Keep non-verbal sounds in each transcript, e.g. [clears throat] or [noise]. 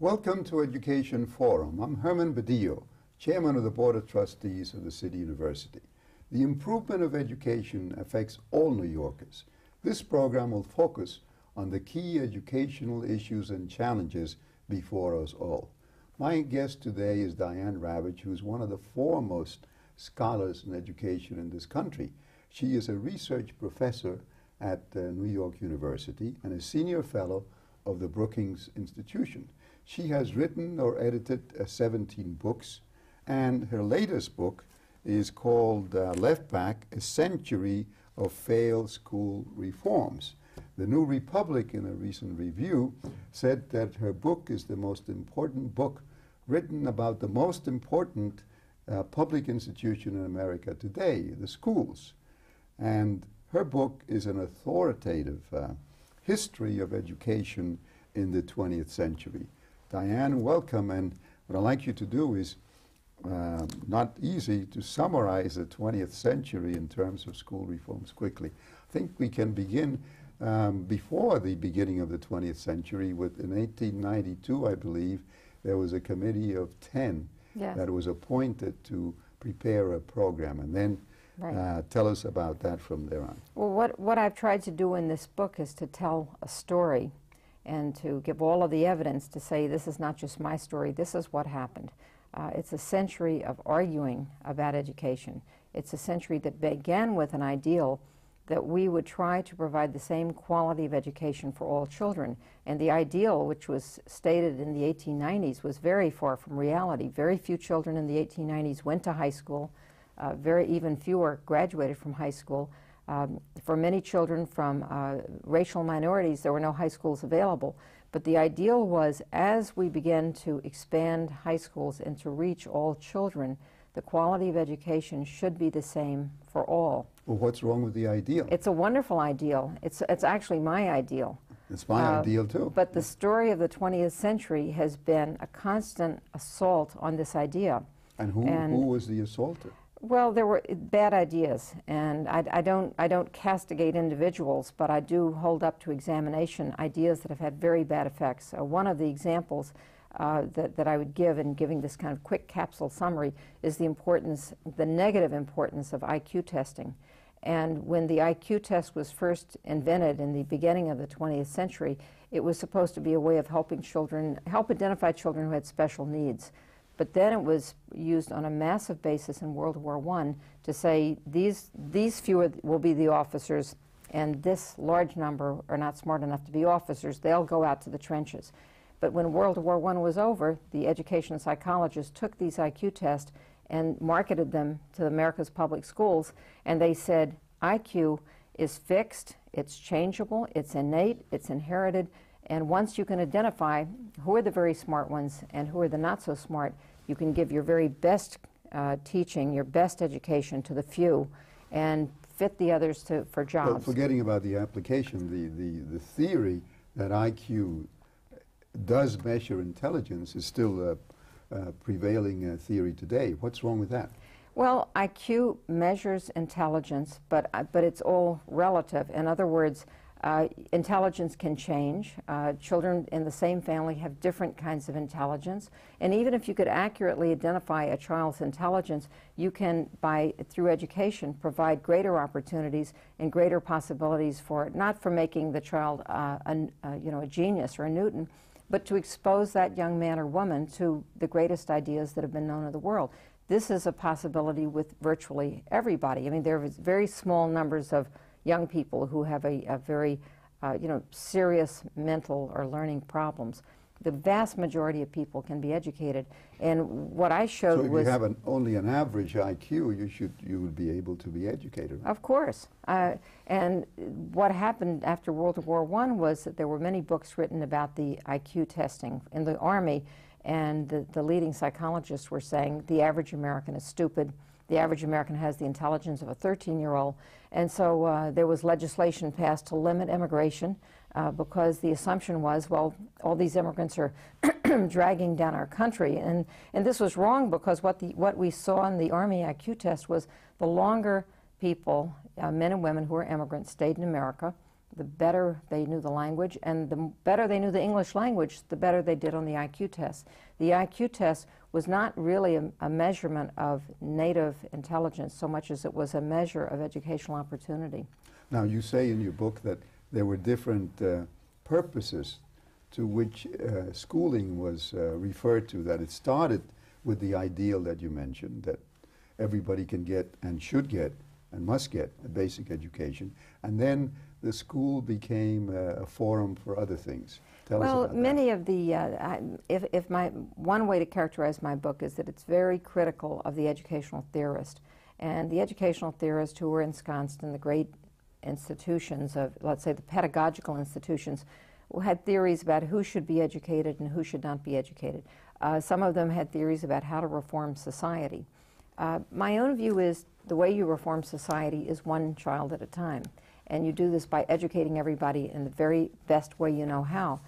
Welcome to Education Forum. I'm Herman Badillo, Chairman of the Board of Trustees of the City University. The improvement of education affects all New Yorkers. This program will focus on the key educational issues and challenges before us all. My guest today is Diane Ravitch, who is one of the foremost scholars in education in this country. She is a research professor at uh, New York University and a senior fellow of the Brookings Institution. She has written or edited uh, 17 books, and her latest book is called uh, Left Back A Century of Failed School Reforms. The New Republic, in a recent review, said that her book is the most important book written about the most important uh, public institution in America today, the schools. And her book is an authoritative uh, history of education in the 20th century. Diane, welcome. And what I'd like you to do is uh, not easy to summarize the 20th century in terms of school reforms quickly. I think we can begin um, before the beginning of the 20th century with, in 1892, I believe, there was a committee of 10 Yes. that was appointed to prepare a program. And then Right. uh, tell us about that from there on. Well, what, what I've tried to do in this book is to tell a story and to give all of the evidence to say this is not just my story, this is what happened. Uh, it's a century of arguing about education. It's a century that began with an ideal that we would try to provide the same quality of education for all children. And the ideal, which was stated in the 1890s, was very far from reality. Very few children in the 1890s went to high school. Uh, very even fewer graduated from high school. Um, for many children from uh, racial minorities, there were no high schools available. But the ideal was as we began to expand high schools and to reach all children, the quality of education should be the same for all. Well, what's wrong with the ideal? It's a wonderful ideal. It's, it's actually my ideal. It's my Uh, ideal too. But the story of the 20th century has been a constant assault on this idea. and who, and- who was the assaulter? Well, there were bad ideas, and I, I don't I don't castigate individuals, but I do hold up to examination ideas that have had very bad effects. Uh, one of the examples uh, that that I would give in giving this kind of quick capsule summary is the importance, the negative importance of IQ testing. And when the IQ test was first invented in the beginning of the 20th century, it was supposed to be a way of helping children, help identify children who had special needs. But then it was used on a massive basis in World War I to say these, these few will be the officers, and this large number are not smart enough to be officers. They'll go out to the trenches. But when World War I was over, the education psychologists took these IQ tests and marketed them to America's public schools, and they said IQ is fixed, it's changeable, it's innate, it's inherited, and once you can identify who are the very smart ones and who are the not so smart, you can give your very best uh, teaching, your best education to the few, and fit the others to, for jobs. forgetting about the application, the, the, the theory that IQ does measure intelligence is still a, a prevailing uh, theory today. What's wrong with that? Well, IQ measures intelligence, but, uh, but it's all relative. In other words, uh, intelligence can change. Uh, children in the same family have different kinds of intelligence. And even if you could accurately identify a child's intelligence, you can, by, through education, provide greater opportunities and greater possibilities for, not for making the child uh, a, you know, a genius or a Newton, but to expose that young man or woman to the greatest ideas that have been known in the world. This is a possibility with virtually everybody. I mean, there are very small numbers of young people who have a, a very, uh, you know, serious mental or learning problems. The vast majority of people can be educated, and what I showed So if was you have an, only an average IQ, you should you would be able to be educated. Of course. Uh, and what happened after World War I was that there were many books written about the IQ testing in the Army, and the, the leading psychologists were saying the average American is stupid. The average American has the intelligence of a 13 year old. And so uh, there was legislation passed to limit immigration uh, because the assumption was, well, all these immigrants are [clears throat] dragging down our country. And, and this was wrong because what, the, what we saw in the Army IQ test was the longer people, uh, men and women who were immigrants, stayed in America, the better they knew the language, and the better they knew the English language, the better they did on the IQ test. The IQ test was not really a, a measurement of native intelligence so much as it was a measure of educational opportunity. Now, you say in your book that there were different uh, purposes to which uh, schooling was uh, referred to, that it started with the ideal that you mentioned, that everybody can get and should get and must get a basic education, and then the school became uh, a forum for other things. Tell well, many of the, uh, I, if, if my, one way to characterize my book is that it's very critical of the educational theorist. And the educational theorists who were ensconced in the great institutions of, let's say, the pedagogical institutions, had theories about who should be educated and who should not be educated. Uh, some of them had theories about how to reform society. Uh, my own view is the way you reform society is one child at a time. And you do this by educating everybody in the very best way you know how.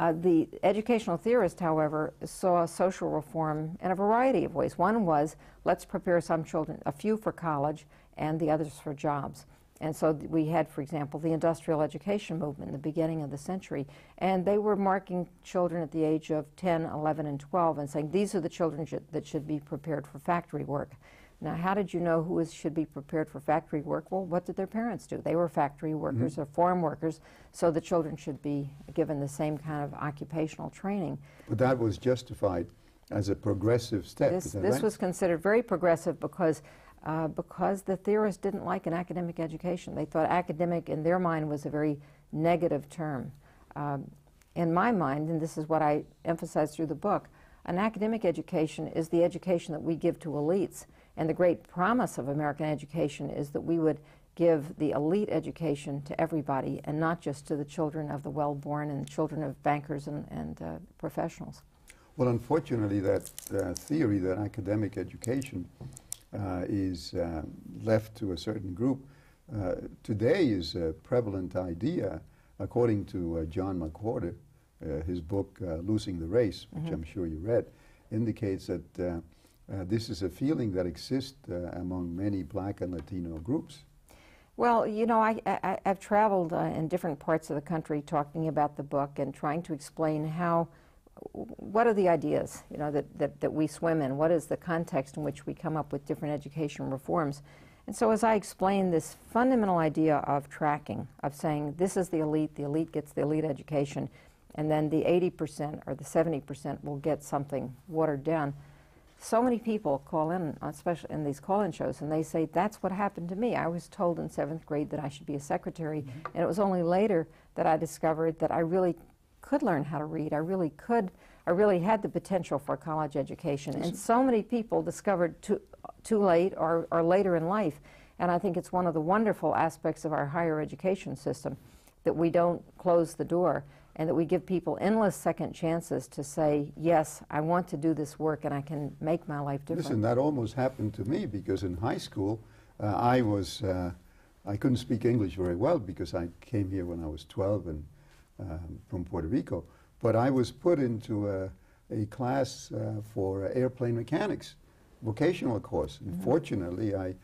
Uh, the educational theorist, however, saw social reform in a variety of ways. One was let's prepare some children, a few for college and the others for jobs. And so we had, for example, the industrial education movement in the beginning of the century. And they were marking children at the age of 10, 11, and 12 and saying these are the children sh- that should be prepared for factory work. Now, how did you know who is, should be prepared for factory work? Well, what did their parents do? They were factory workers or farm workers, so the children should be given the same kind of occupational training. But that was justified as a progressive step. This, this right? was considered very progressive because, uh, because the theorists didn't like an academic education. They thought academic, in their mind, was a very negative term. Um, in my mind, and this is what I emphasize through the book, an academic education is the education that we give to elites. And the great promise of American education is that we would give the elite education to everybody and not just to the children of the well born and the children of bankers and, and uh, professionals. Well, unfortunately, that uh, theory that academic education uh, is uh, left to a certain group uh, today is a prevalent idea, according to uh, John McWhorter. Uh, his book, uh, Losing the Race, which Mhm. I'm sure you read, indicates that uh, this is a feeling that exists uh, among many black and Latino groups. Well, you know, I, I, I've traveled uh, in different parts of the country talking about the book and trying to explain how, what are the ideas, you know, that, that, that we swim in? What is the context in which we come up with different education reforms? And so as I explain this fundamental idea of tracking, of saying this is the elite, the elite gets the elite education, and then the 80% or the 70% will get something watered down, so many people call in, uh, especially in these call-in shows, and they say, that's what happened to me. I was told in seventh grade that I should be a secretary, mm-hmm. and it was only later that I discovered that I really could learn how to read. I really could, I really had the potential for a college education. And so many people discovered too, too late or, or later in life. And I think it's one of the wonderful aspects of our higher education system that we don't close the door and that we give people endless second chances to say, yes, I want to do this work and I can make my life different. Listen, that almost happened to me because in high school, uh, I was, uh, I couldn't speak English very well because I came here when I was 12 and um, from Puerto Rico. But I was put into a, a class uh, for airplane mechanics, vocational course. And Mhm. fortunately, I,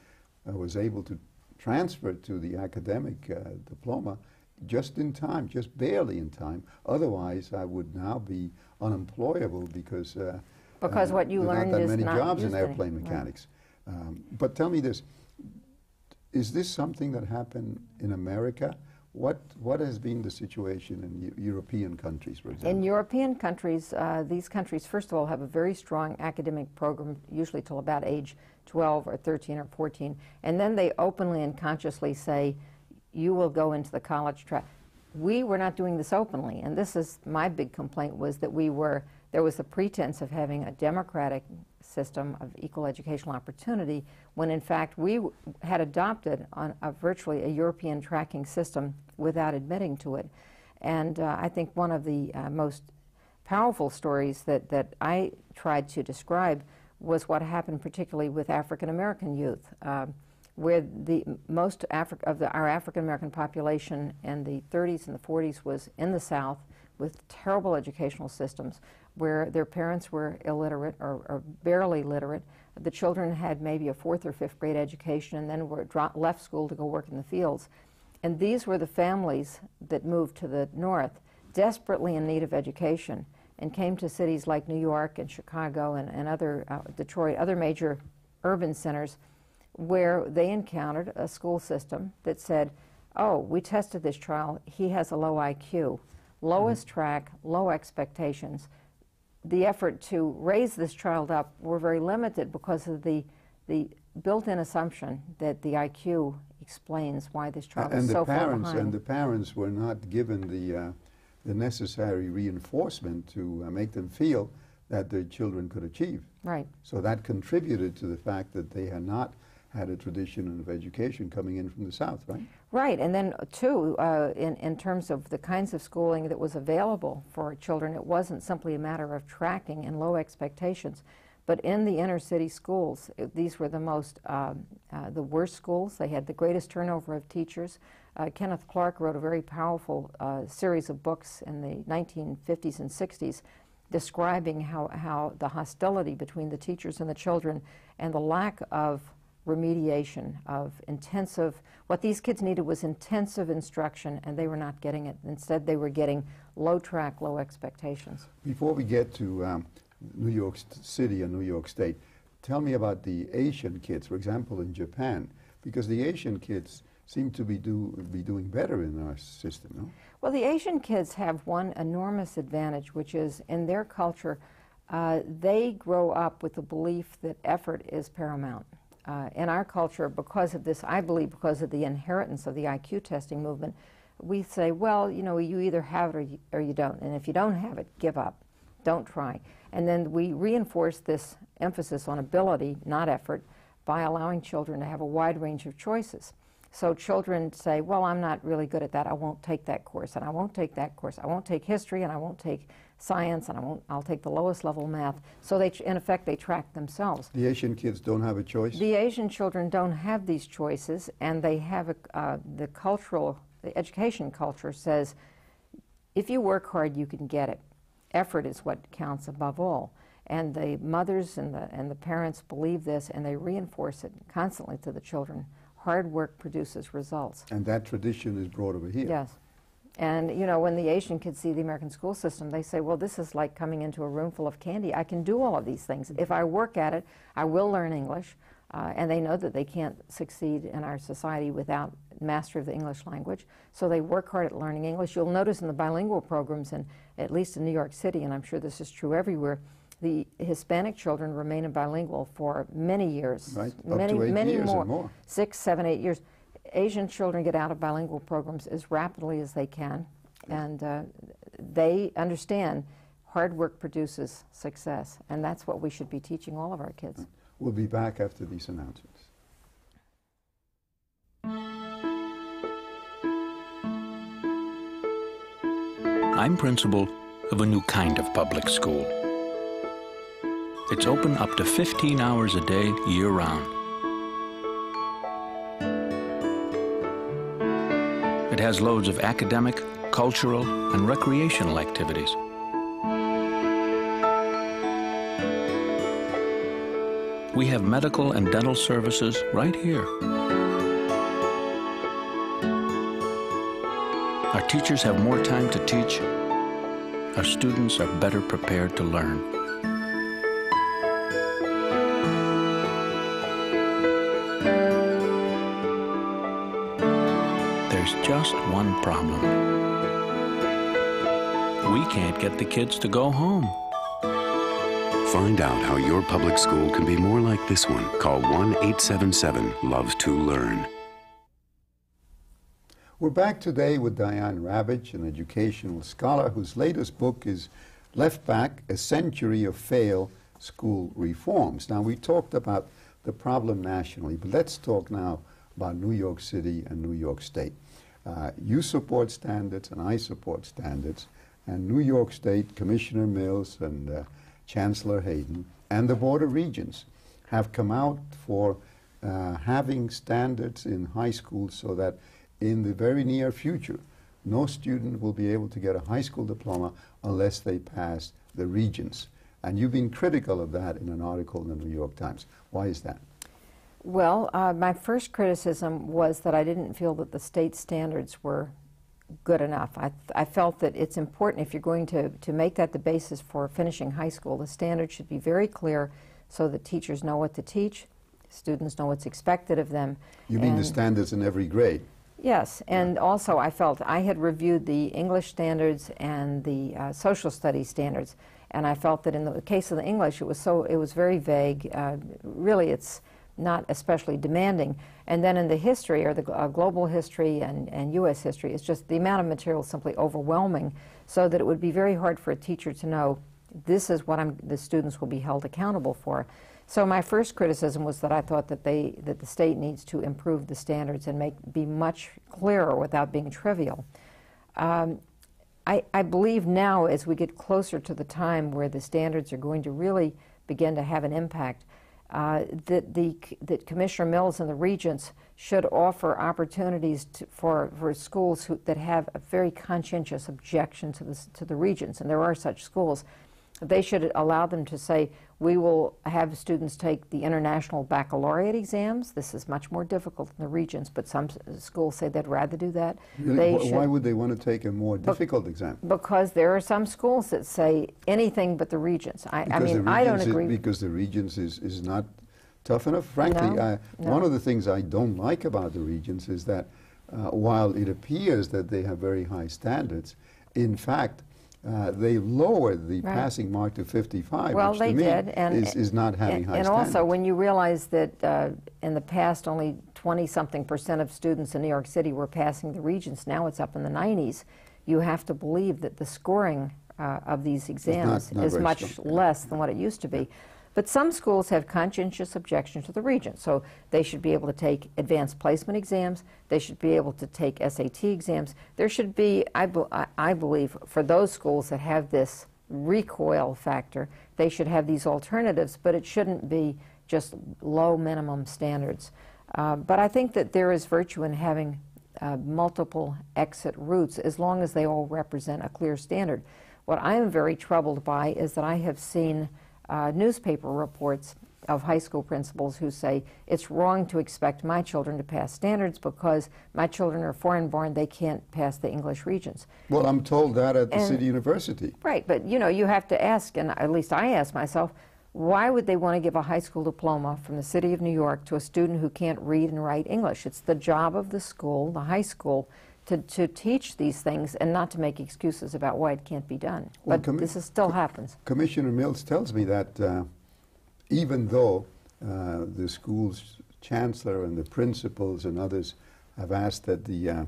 I was able to transfer to the academic uh, diploma just in time, just barely in time. Otherwise, I would now be unemployable because uh, Because what you learned learned that is many not jobs in airplane right. mechanics. Um, but tell me this: Is this something that happened in America? What what has been the situation in Eu- European countries, for example? In European countries, uh, these countries, first of all, have a very strong academic program, usually till about age 12 or 13 or 14, and then they openly and consciously say, you will go into the college track. We were not doing this openly, and this is my big complaint was that we were, there was the pretense of having a democratic system of equal educational opportunity, when in fact we had adopted a virtually a European tracking system without admitting to it. And uh, I think one of the uh, most powerful stories that, that I tried to describe was what happened particularly with African American youth, um, where the most Afri- of the, our African American population in the 30s and the 40s was in the South with terrible educational systems where their parents were illiterate or, or barely literate. The children had maybe a fourth or fifth grade education and then were left school to go work in the fields. And these were the families that moved to the north, desperately in need of education, and came to cities like New York and Chicago and, and other, uh, Detroit, other major urban centers, where they encountered a school system that said, oh, we tested this child, he has a low IQ, lowest Mm-hmm. track, low expectations. The effort to raise this child up were very limited because of the, the built-in assumption that the IQ explains why this child and is so far behind. and the parents were not given the uh, the necessary reinforcement to uh, make them feel that their children could achieve. right. So that contributed to the fact that they had not had a tradition of education coming in from the south, right? Right, and then too, uh, in, in terms of the kinds of schooling that was available for children, it wasn't simply a matter of tracking and low expectations, but in the inner city schools, it- these were the most, um, uh, the worst schools. They had the greatest turnover of teachers. Uh, Kenneth Clark wrote a very powerful uh, series of books in the 1950s and 60s describing how, how the hostility between the teachers and the children and the lack of remediation of intensive what these kids needed was intensive instruction and they were not getting it instead they were getting low track low expectations Before we get to um, New York City and New York State, tell me about the Asian kids, for example, in Japan, because the Asian kids seem to be do be doing better in our system, no? Well, the Asian kids have one enormous advantage, which is in their culture, uh, they grow up with the belief that effort is paramount. Uh, in our culture, because of this, I believe because of the inheritance of the IQ testing movement, we say, well, you know, you either have it or you, or you don't. And if you don't have it, give up. Don't try. And then we reinforce this emphasis on ability, not effort, by allowing children to have a wide range of choices. So children say, well, I'm not really good at that. I won't take that course, and I won't take that course. I won't take history, and I won't take science, and I won't, I'll take the lowest level math. So they, in effect, they track themselves. The Asian kids don't have a choice. The Asian children don't have these choices, and they have a, uh, the cultural, the education culture says, if you work hard, you can get it. Effort is what counts above all. And the mothers and the, and the parents believe this, and they reinforce it constantly to the children. Hard work produces results. and that tradition is brought over here. Yes. And, you know, when the Asian kids see the American school system, they say, well, this is like coming into a room full of candy. I can do all of these things. If I work at it, I will learn English. Uh, and they know that they can't succeed in our society without mastery of the English language. So they work hard at learning English. You'll notice in the bilingual programs, and at least in New York City, and I'm sure this is true everywhere, the Hispanic children remain in bilingual for many years. Right, many, many years more. more. Six, seven, eight years. Asian children get out of bilingual programs as rapidly as they can, and uh, they understand hard work produces success, and that's what we should be teaching all of our kids. We'll be back after these announcements. I'm principal of a new kind of public school. It's open up to 15 hours a day, year round. It has loads of academic, cultural, and recreational activities. We have medical and dental services right here. Our teachers have more time to teach. Our students are better prepared to learn. There's just one problem. We can't get the kids to go home. Find out how your public school can be more like this one. Call 1 877 Love to Learn. We're back today with Diane Ravitch, an educational scholar whose latest book is Left Back A Century of Failed School Reforms. Now, we talked about the problem nationally, but let's talk now about New York City and New York State. Uh, you support standards, and I support standards, and New York State Commissioner Mills and uh, Chancellor Hayden and the Board of Regents have come out for uh, having standards in high school so that in the very near future, no student will be able to get a high school diploma unless they pass the regents. And you've been critical of that in an article in the New York Times. Why is that? Well, uh, my first criticism was that I didn't feel that the state standards were good enough. I, I felt that it's important if you're going to, to make that the basis for finishing high school, the standards should be very clear so that teachers know what to teach, students know what's expected of them. You mean the standards in every grade? Yes, and also I felt I had reviewed the English standards and the uh, social studies standards, and I felt that in the case of the English, it was so it was very vague. Uh, really, it's not especially demanding. And then in the history, or the uh, global history and, and U.S. history, it's just the amount of material is simply overwhelming, so that it would be very hard for a teacher to know this is what I'm, the students will be held accountable for. So my first criticism was that I thought that they that the state needs to improve the standards and make be much clearer without being trivial. Um, I, I believe now, as we get closer to the time where the standards are going to really begin to have an impact, uh, that the that Commissioner Mills and the regents should offer opportunities to, for for schools who, that have a very conscientious objection to the to the regents, and there are such schools. They should allow them to say, we will have students take the international baccalaureate exams. This is much more difficult in the regents, but some schools say they'd rather do that. Really? Wh- should- Why would they want to take a more difficult exam? because there are some schools that say anything but the regents. I, I mean, the I don't Regents is- agree. Because the Regents is, is not tough enough. Frankly, No, I, no. one of the things I don't like about the Regents is that uh, while it appears that they have very high standards, in fact, uh, they lowered the Right. passing mark to 55, well, which they did, and is, is not having and, high and standards. also when you realize that uh, in the past only 20 something percent of students in New York City were passing the regents, now it's up in the 90s. You have to believe that the scoring uh, of these exams not is much strong, less than what it used to be. But some schools have conscientious objection to the regents, so they should be able to take advanced placement exams. They should be able to take SAT exams. There should be, I, be- I- believe, for those schools that have this recoil factor, they should have these alternatives, but it shouldn't be just low minimum standards. Uh, but I think that there is virtue in having uh, multiple exit routes as long as they all represent a clear standard. What I am very troubled by is that I have seen uh, newspaper reports of high school principals who say it's wrong to expect my children to pass standards because my children are foreign born, they can't pass the English regents. well, I'm told that at the And- City University. Right, but you know, you have to ask, and at least I ask myself, why would they want to give a high school diploma from the city of New York to a student who can't read and write English? It's the job of the school, the high school, to, to teach these things and not to make excuses about why it can't be done. Well, but this is, still happens. Commissioner Mills tells me that uh, even though uh, the school's chancellor and the principals and others have asked that the, uh,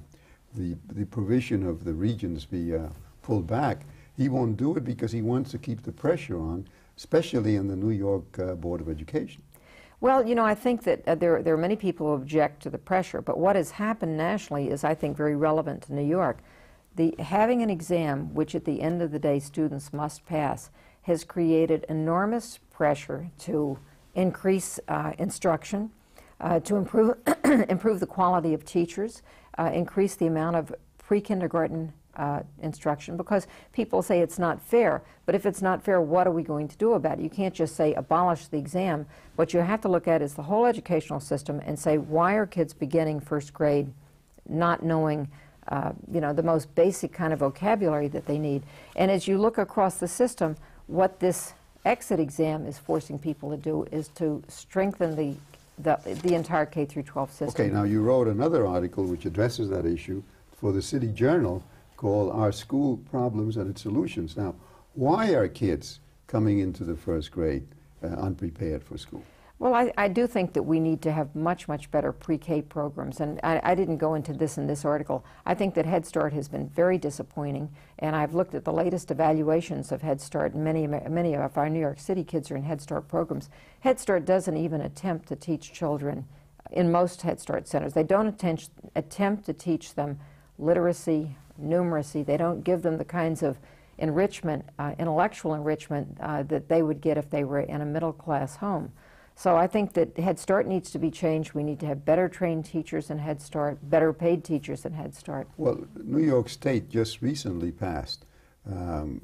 the, the provision of the regents be uh, pulled back, he won't do it because he wants to keep the pressure on, especially in the New York uh, Board of Education. Well, you know, I think that uh, there, there are many people who object to the pressure, but what has happened nationally is, I think, very relevant to New York. The, having an exam, which at the end of the day students must pass, has created enormous pressure to increase uh, instruction, uh, to improve, [coughs] improve the quality of teachers, uh, increase the amount of pre-kindergarten uh, instruction because people say it's not fair. But if it's not fair, what are we going to do about it? You can't just say abolish the exam. What you have to look at is the whole educational system and say why are kids beginning first grade not knowing uh, you know the most basic kind of vocabulary that they need. And as you look across the system, what this exit exam is forcing people to do is to strengthen the the, the entire K through 12 system. Okay, now you wrote another article which addresses that issue for the City Journal called Our School Problems and Its Solutions. Now, why are kids coming into the first grade uh, unprepared for school? Well, I, I do think that we need to have much, much better pre-K programs, and I, I didn't go into this in this article. I think that Head Start has been very disappointing, and I've looked at the latest evaluations of Head Start, many, many of our New York City kids are in Head Start programs. Head Start doesn't even attempt to teach children in most Head Start centers. They don't attempt to teach them literacy, numeracy. They don't give them the kinds of enrichment, uh, intellectual enrichment, uh, that they would get if they were in a middle class home. So I think that Head Start needs to be changed. We need to have better trained teachers in Head Start, better paid teachers in Head Start. Well, New York State just recently passed um,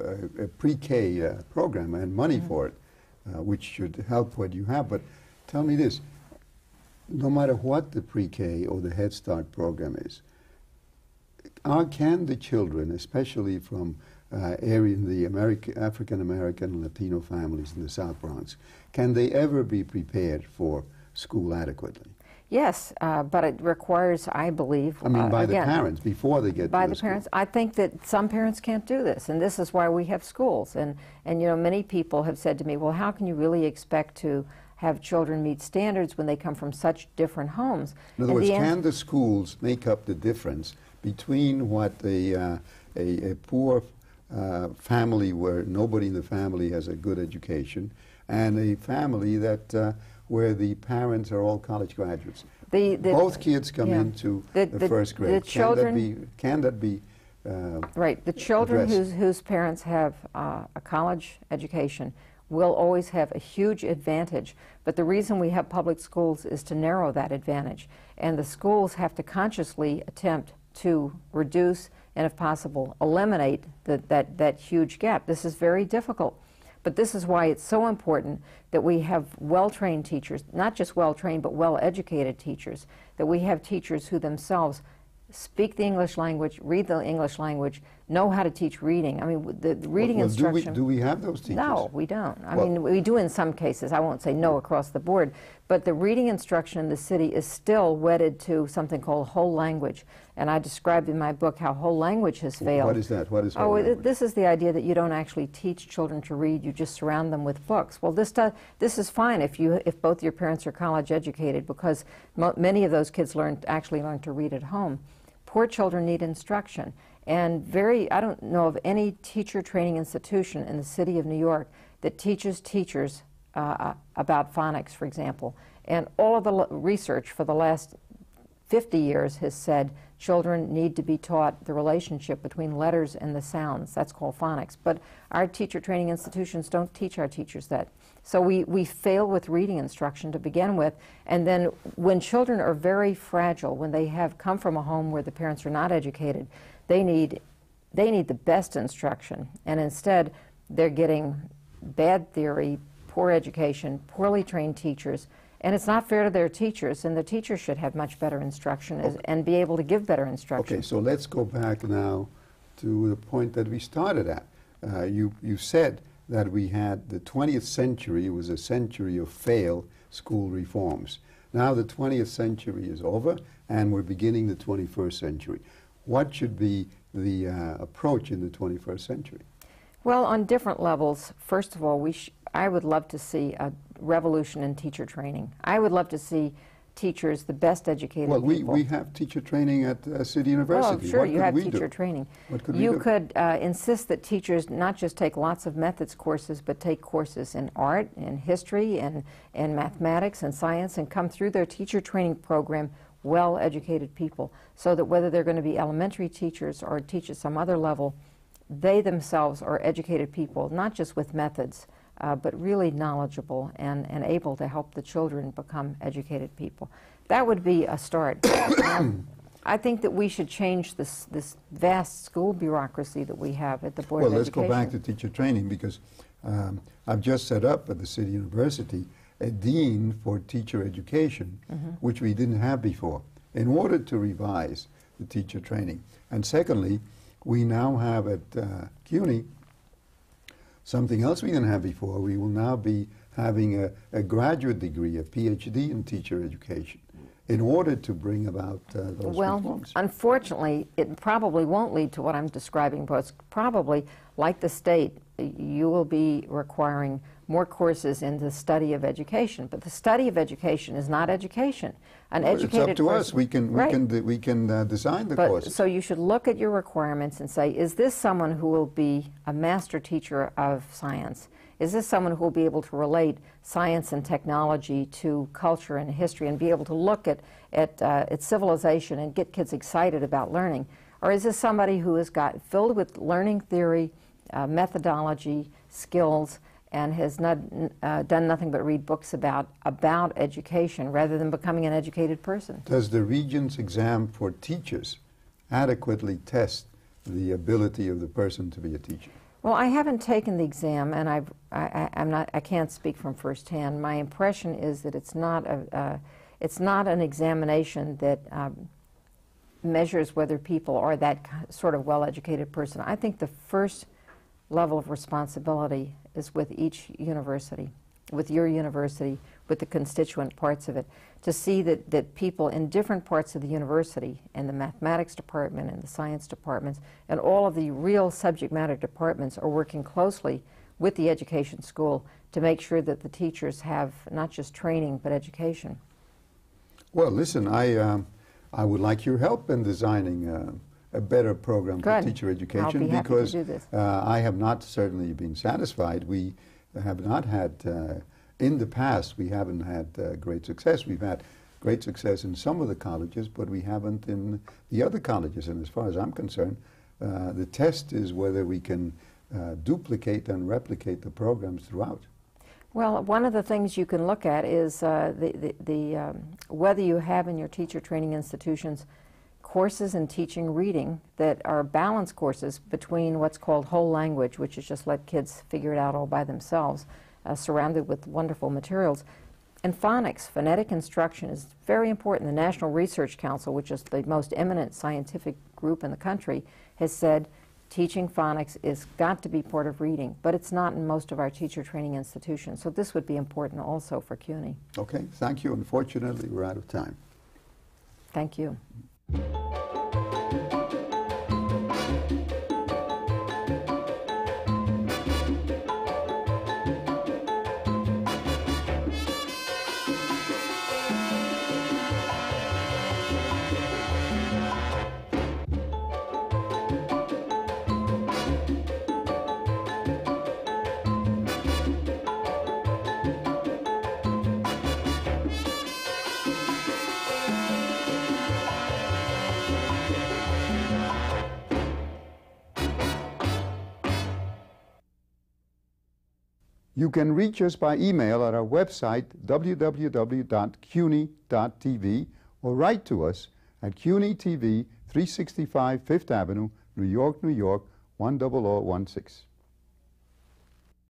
a, a pre-K uh, program and money for it, uh, which should help what you have. But tell me this. No matter what the pre-K or the Head Start program is, are, can the children, especially from uh, area in the American, African American and Latino families in the South Bronx, can they ever be prepared for school adequately? Yes, uh, but it requires, I believe, I mean, uh, by the parents before they get by to the the parents. I think that some parents can't do this, and this is why we have schools. And and you know, many people have said to me, "Well, how can you really expect to have children meet standards when they come from such different homes?" In other And words, the can the schools make up the difference between what a, uh, a, a poor uh, family where nobody in the family has a good education and a family that uh, where the parents are all college graduates? The- the- Both kids come yeah. into The- the, the- first the grade. children- can that be? Can that be? Uh, Right. The children addressed. whose, whose parents have uh, a college education will always have a huge advantage. But the reason we have public schools is to narrow that advantage. And the schools have to consciously attempt to reduce and, if possible, eliminate the, that, that huge gap. This is very difficult. But this is why it's so important that we have well trained teachers, not just well trained, but well educated teachers, that we have teachers who themselves speak the English language, read the English language, know how to teach reading. I mean, the, the reading well, do we, instruction. do we have those teachers? No, we don't. I Well- mean, we do in some cases. I won't say no across the board. But the reading instruction in the city is still wedded to something called whole language. And I described in my book how whole language has failed. What is that? What is Oh, whole it- language? this is the idea that you don't actually teach children to read; you just surround them with books. Well, this does, this is fine if you if both your parents are college educated, because mo- many of those kids learn actually learn to read at home. Poor children need instruction, and very I don't know of any teacher training institution in the city of New York that teaches teachers uh, about phonics, for example. And all of the research for the last 50 years has said children need to be taught the relationship between letters and the sounds. That's called phonics. But our teacher training institutions don't teach our teachers that. So we, we fail with reading instruction to begin with. And then when children are very fragile, when they have come from a home where the parents are not educated, they need, they need the best instruction. And instead, they're getting bad theory, poor education, poorly trained teachers. And it's not fair to their teachers, and the teachers should have much better instruction as, and be able to give better instruction. Okay, so let's go back now to the point that we started at. Uh, you, you said that we had the 20th century was a century of failed school reforms. Now the 20th century is over, and we're beginning the 21st century. What should be the uh, approach in the 21st century? Well, on different levels, first of all, we sh- I would love to see a revolution in teacher training. I would love to see teachers, the best educated Well, we, people. we have teacher training at uh, City University. Well, sure, what you have teacher do? training. What could you do? could uh, insist that teachers not just take lots of methods courses, but take courses in art, in history, and, and mathematics, and science, and come through their teacher training program well educated people, so that whether they're going to be elementary teachers or teach at some other level, they themselves are educated people, not just with methods, uh, but really knowledgeable and, and able to help the children become educated people. That would be a start. Um, [coughs] I think that we should change this, this vast school bureaucracy that we have at the Board Well, of let's go back to teacher training because um, I've just set up at the City University a dean for teacher education, Mm-hmm. which we didn't have before, in order to revise the teacher training. And secondly, we now have at uh, CUNY something else we didn't have before. We will now be having a, a graduate degree, a PhD in teacher education, in order to bring about uh, those Well, reforms. unfortunately, it probably won't lead to what I'm describing, but it's probably, like the state, you will be requiring more courses in the study of education. But the study of education is not education. An Well, it's up to us. We can, we Right. can, we can uh, design the But, courses. so you should look at your requirements and say, is this someone who will be a master teacher of science? Is this someone who will be able to relate science and technology to culture and history and be able to look at, at, uh, at civilization and get kids excited about learning? Or is this somebody who has got filled with learning theory, uh, methodology, skills, and has not, uh, done nothing but read books about, about education rather than becoming an educated person? Does the Regents exam for teachers adequately test the ability of the person to be a teacher? Well, I haven't taken the exam, and I've, I, I, I'm not, I can't speak from firsthand. My impression is that it's not, a, uh, it's not an examination that um, measures whether people are that sort of well-educated person. I think the first level of responsibility is with each university, with your university, with the constituent parts of it, to see that, that people in different parts of the university, in the mathematics department and the science departments, and all of the real subject matter departments are working closely with the education school to make sure that the teachers have not just training but education. Well, listen, I, um, I would like your help in designing uh, a better program Good. for teacher education I'll be happy to because. Uh, I have not certainly been satisfied. We have not had, uh, in the past, we haven't had uh, great success. We've had great success in some of the colleges, but we haven't in the other colleges. And as far as I'm concerned, uh, the test is whether we can uh, duplicate and replicate the programs throughout. Well, one of the things you can look at is uh, the, the, the um, whether you have in your teacher training institutions courses in teaching reading that are balanced courses between what's called whole language, which is just let kids figure it out all by themselves, uh, surrounded with wonderful materials. And phonics, phonetic instruction, is very important. The National Research Council, which is the most eminent scientific group in the country, has said teaching phonics is got to be part of reading, but it's not in most of our teacher training institutions. So this would be important also for CUNY. Okay, thank you. Unfortunately, we're out of time. Thank you. Música You can reach us by email at our website, www.cuny.tv, or write to us at CUNY TV, 365 Fifth Avenue, New York, New York, 10016.